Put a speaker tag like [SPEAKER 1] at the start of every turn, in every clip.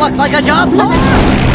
[SPEAKER 1] looks like a job for Yahoo!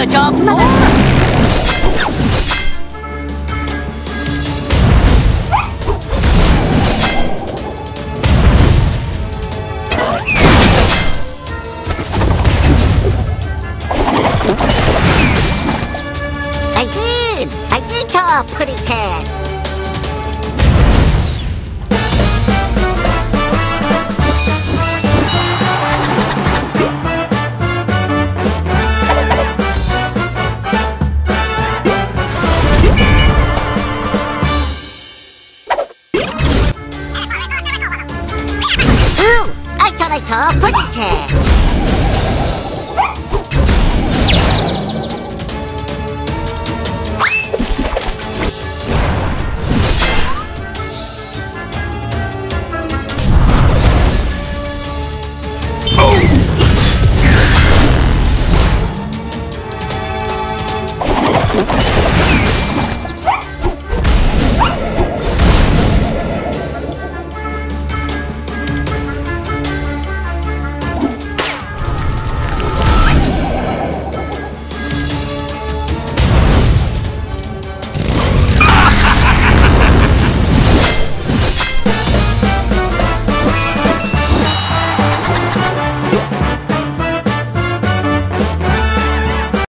[SPEAKER 1] doing a job I did! I did call Pretty Cat! は